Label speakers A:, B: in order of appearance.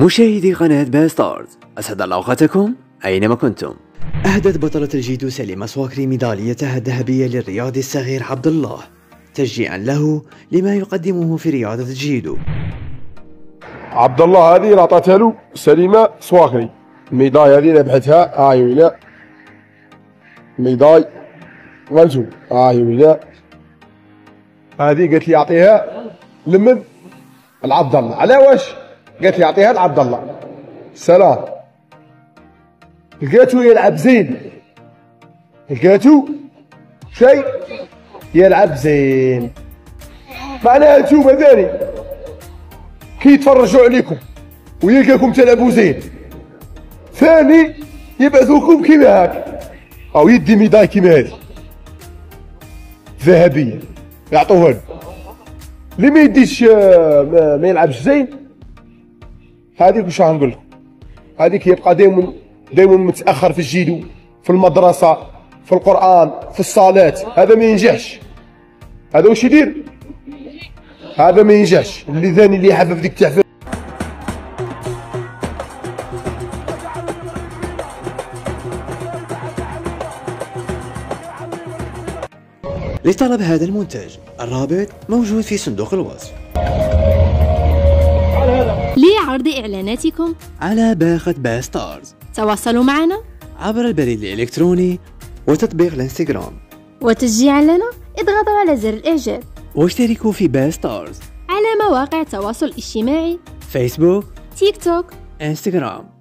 A: مشاهدي قناة باستارز أسعد الله أوقاتكم أينما كنتم. أهدت بطلة الجيدو سليمة سواكري ميداليتها الذهبية للرياضي الصغير عبد الله تشجيعا له لما يقدمه في رياضة الجيدو
B: عبد الله هذه اللي عطاتها له سليمة سواكري. ال médaille هذه ربحتها هاي ويلا médaille غنشوف هاي ويلا هذه قالت لي أعطيها لمن؟ العبد الله. على واش قالت لي أعطيها لعبد الله. سلام. لقيتو يلعب زين. لقيتو شيء يلعب زين. معناها انتوما ثاني كي يتفرجوا عليكم ويلقاكم تلعبوا زين. ثاني يبعثوكم كيما هاك. أو يدي ميداي كيما هذه. ذهبية. يعطوها له ما يديش آه، ما يلعبش زين. هذيك واش غنقول لكم. هذيك يبقى دائما دائما متأخر في الجيدو في المدرسة في القرآن في الصلاة. هذا ما ينجحش. هذا واش يدير؟ هذا ما ينجحش. اللي ثاني اللي يحبب ديك التحفيز
A: لطلب هذا المنتج الرابط موجود في صندوق الوصف.
C: لعرض إعلاناتكم.
A: على باقة باستارز
C: تواصلوا معنا.
A: عبر البريد الإلكتروني وتطبيق الانستغرام.
C: وتشجيعا لنا اضغطوا على زر الإعجاب.
A: واشتركوا في باستارز
C: على مواقع التواصل الاجتماعي.
A: فيسبوك
C: تيك توك
A: إنستغرام.